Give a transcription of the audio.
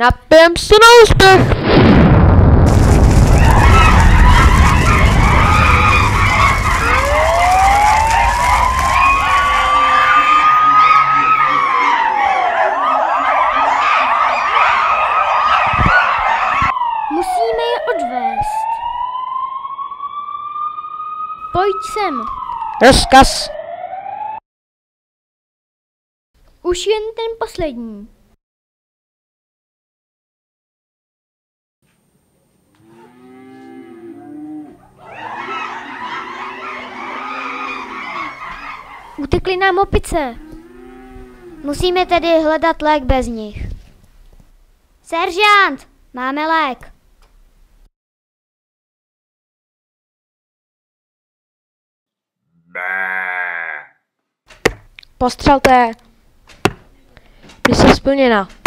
Napijem se na úspěch! Musíme je odvést. Pojď sem. Rozkaz! Už jen ten poslední. Utekli nám opice. Musíme tedy hledat lék bez nich. Seržant, máme lék. Postřelte! Mise splněna.